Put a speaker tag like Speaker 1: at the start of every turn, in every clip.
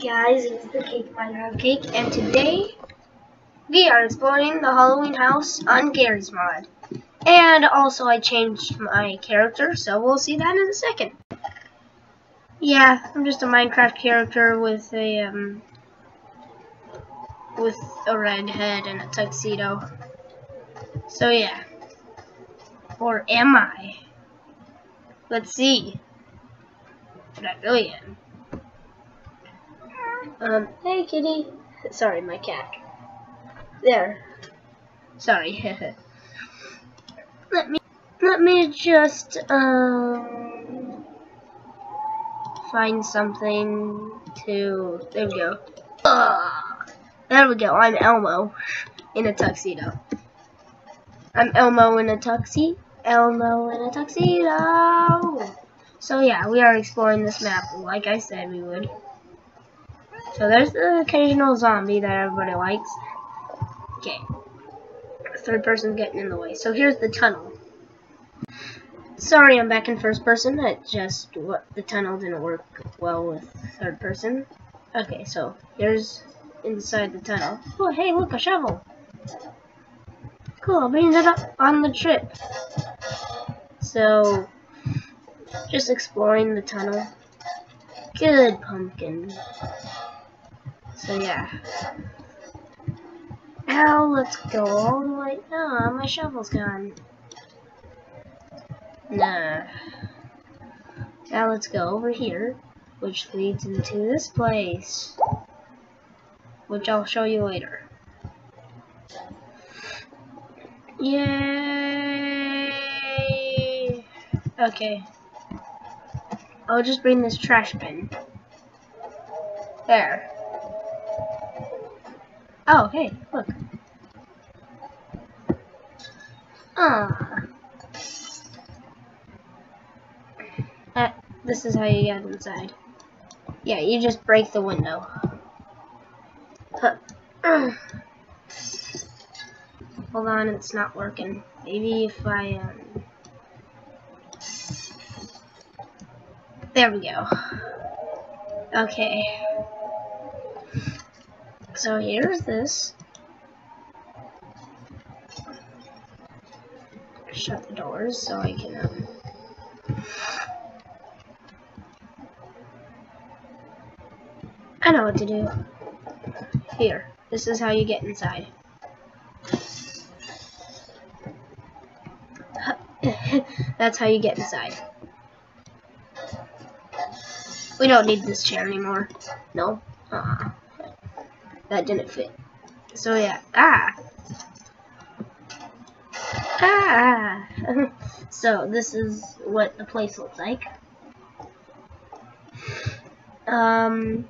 Speaker 1: guys, it's the Cake Minecraft Cake, and today we are exploring the Halloween house on Garry's Mod. And also I changed my character, so we'll see that in a second. Yeah, I'm just a Minecraft character with a, um, with a red head and a tuxedo. So yeah. Or am I? Let's see. But I really am. Um, hey kitty. Sorry, my cat. There. Sorry. let me let me just um find something to there we go. Ugh. There we go. I'm Elmo in a tuxedo. I'm Elmo in a tuxedo. Elmo in a tuxedo. So yeah, we are exploring this map like I said we would. So there's the occasional zombie that everybody likes. Okay. Third person getting in the way. So here's the tunnel. Sorry I'm back in first person. It just the tunnel didn't work well with third person. Okay, so here's inside the tunnel. Oh hey look a shovel. Cool, I'll bring that up on the trip. So just exploring the tunnel. Good pumpkin. So yeah. Now let's go all the way. No, my shovel's gone. Nah. Now let's go over here, which leads into this place, which I'll show you later. Yay! Okay. I'll just bring this trash bin. There. Oh, hey, look. Ah. Uh, this is how you get inside. Yeah, you just break the window. Hold on, it's not working. Maybe if I, um... There we go. Okay. So here's this. Shut the doors so I can, um, I know what to do. Here, this is how you get inside. That's how you get inside. We don't need this chair anymore. No? Uh -uh that didn't fit. So yeah, ah! Ah! so this is what the place looks like. Um...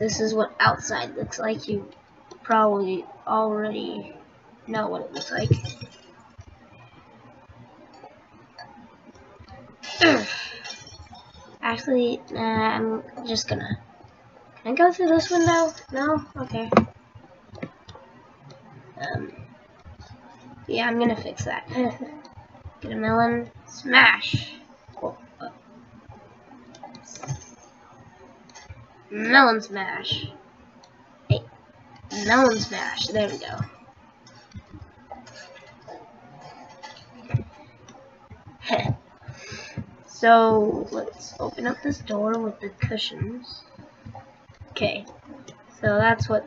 Speaker 1: This is what outside looks like. You probably already know what it looks like. Actually, I'm just gonna... Can I go through this window? No? Okay. Um, yeah, I'm gonna fix that. Get a melon. Smash! Oh, oh. Melon smash. Hey. Melon smash. There we go. So let's open up this door with the cushions. Okay, so that's what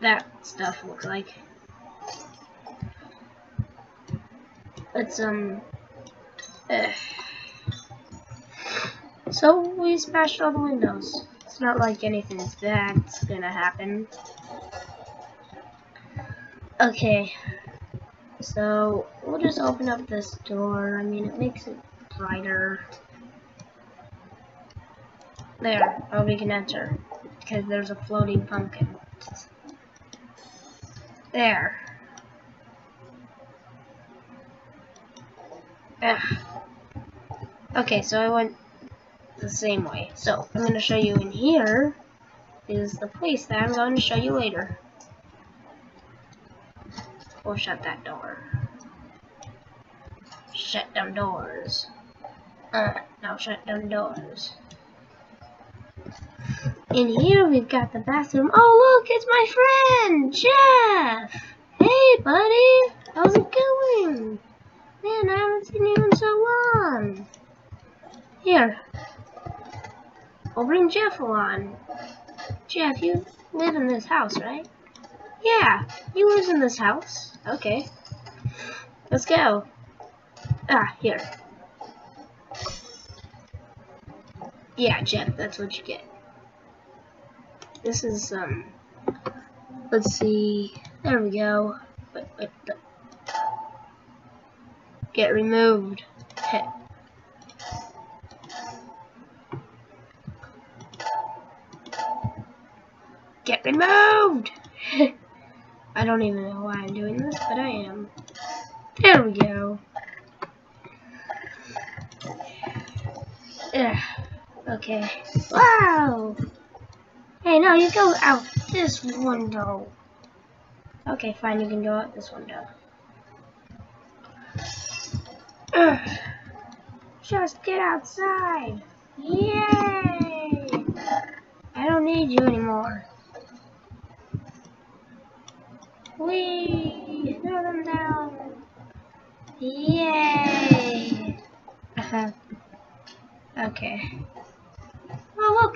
Speaker 1: that stuff looks like. Let's um. Uh. So we smashed all the windows. It's not like anything's bad's gonna happen. Okay, so we'll just open up this door. I mean, it makes it brighter. There, oh we can enter. Because there's a floating pumpkin. There. Ugh. Okay, so I went the same way. So, I'm going to show you in here is the place that I'm going to show you later. We'll shut that door. Shut them doors. Uh, now shut down doors. In here we've got the bathroom. Oh look, it's my friend, Jeff! Hey buddy, how's it going? Man, I haven't seen you in so long. Here, I'll bring Jeff along. Jeff, you live in this house, right? Yeah, he lives in this house. Okay. Let's go. Ah, here. Yeah, Jeff, that's what you get. This is, um, let's see, there we go. Wait, wait, get removed. Get removed! I don't even know why I'm doing this, but I am. There we go. Ugh. Okay. Wow! Hey, no, you go out this window. Okay, fine, you can go out this window. Ugh. Just get outside. Yay! I don't need you anymore. Whee! Throw them down. Yay! Uh -huh. Okay.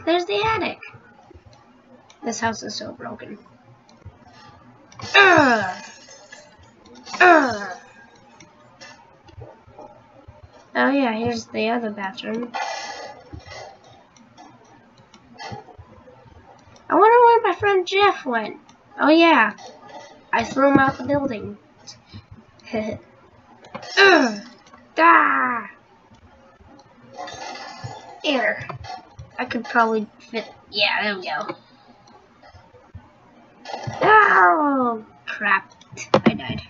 Speaker 1: There's the attic. This house is so broken. Ugh. Ugh. Oh yeah, here's the other bathroom. I wonder where my friend Jeff went. Oh yeah, I threw him out the building. Ugh. Here. I could probably fit. Yeah, there we go. Oh, crap. I died.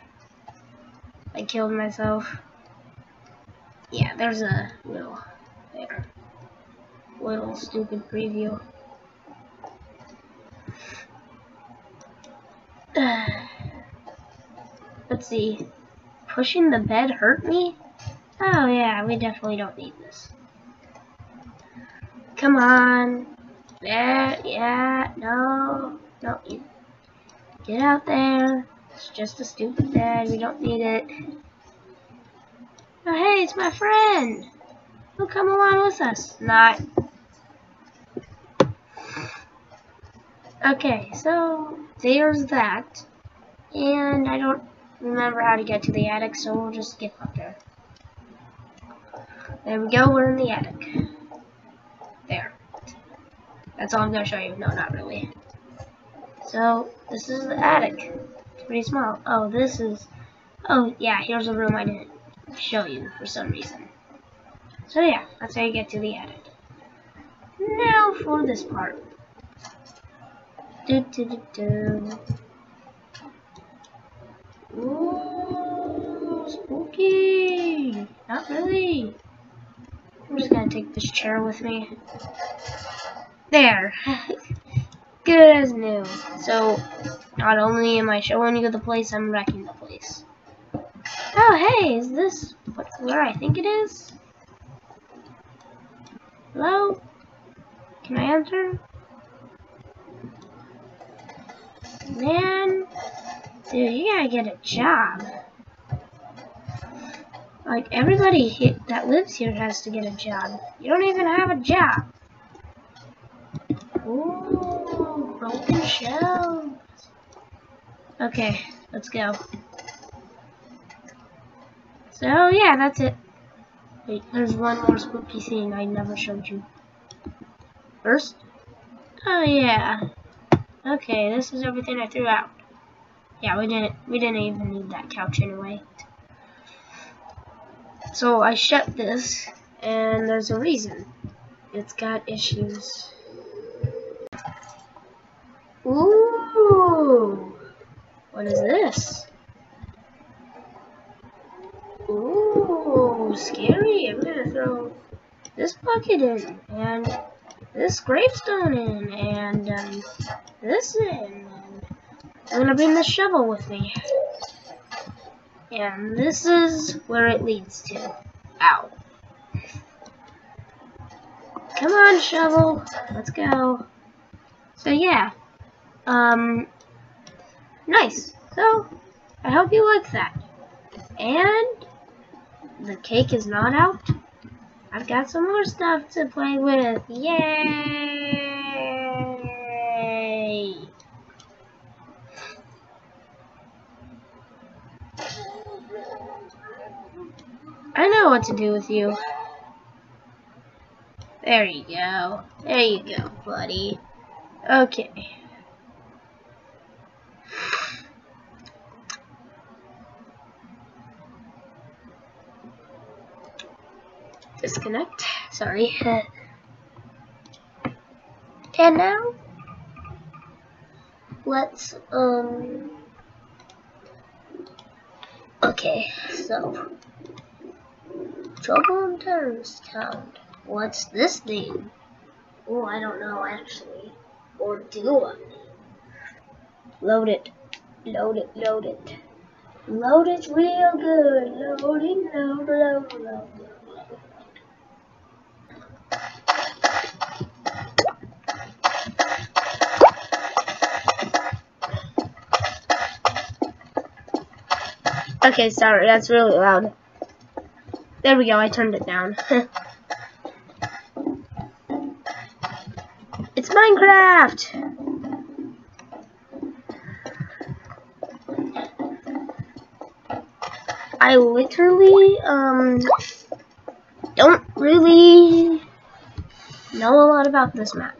Speaker 1: I killed myself. Yeah, there's a little, there. Little stupid preview. Let's see. Pushing the bed hurt me? Oh yeah, we definitely don't need this. Come on. There, yeah, no, no, you get out there. It's just a stupid bed, we don't need it. Oh hey, it's my friend. He'll come along with us. Not. Okay, so there's that. And I don't remember how to get to the attic, so we'll just skip up there. There we go, we're in the attic. That's all I'm going to show you. No, not really. So, this is the attic. It's pretty small. Oh, this is... Oh, yeah, here's a room I didn't show you for some reason. So yeah, that's how you get to the attic. Now for this part. Do, do, do, do. Ooh, spooky! Not really. I'm just gonna take this chair with me. There. Good as new. So, not only am I showing you the place, I'm wrecking the place. Oh, hey, is this what, where I think it is? Hello? Can I enter? Man, dude, you gotta get a job. Like, everybody that lives here has to get a job. You don't even have a job. Ooh, broken shelves. Okay, let's go. So yeah, that's it. Wait, there's one more spooky scene I never showed you. First? Oh yeah. Okay, this is everything I threw out. Yeah, we didn't we didn't even need that couch anyway. So I shut this and there's a reason. It's got issues. Ooh! What is this? Ooh, scary. I'm gonna throw this bucket in, and this gravestone in, and um, this in, I'm gonna bring the shovel with me. And this is where it leads to. Ow. Come on, shovel. Let's go. So yeah. Um nice. So I hope you like that. And the cake is not out. I've got some more stuff to play with. Yay! I know what to do with you. There you go. There you go, buddy. Okay. Disconnect. Sorry. and now, let's, um, okay, so, Trouble in Town. What's this thing? Oh, I don't know actually. Or do I? Load it. Load it, load it. Load it real good. Load, load, load, load. Okay, sorry, that's really loud. There we go, I turned it down. it's Minecraft! I literally, um, don't really know a lot about this map.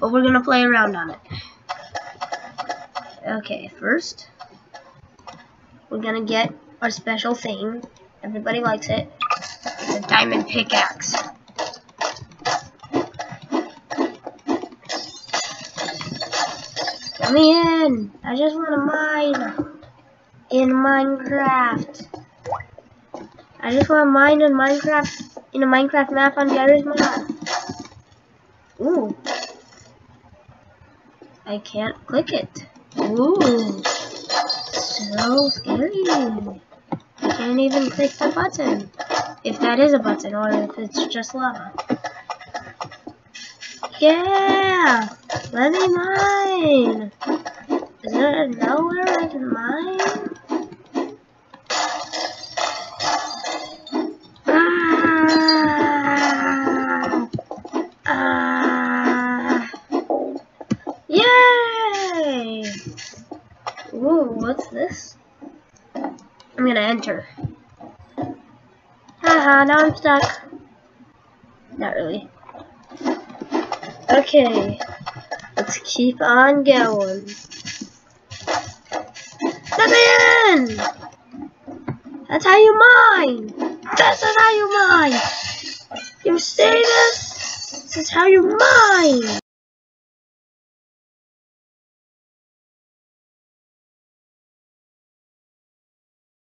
Speaker 1: But we're gonna play around on it. Okay, first, we're gonna get our special thing. Everybody likes it. The diamond pickaxe. Let me in! I just want to mine in Minecraft. I just want to mine in Minecraft in a Minecraft map on Garry's Mod. Ooh. I can't click it. Ooh. So scary. I can't even click the button. If that is a button or if it's just lava. Yeah! Let me mine! Is there nowhere I can mine? Enter. Haha, now I'm stuck. Not really. Okay, let's keep on going. Let me in! That's how you mine! This is how you mine! You see this? This is how you mine!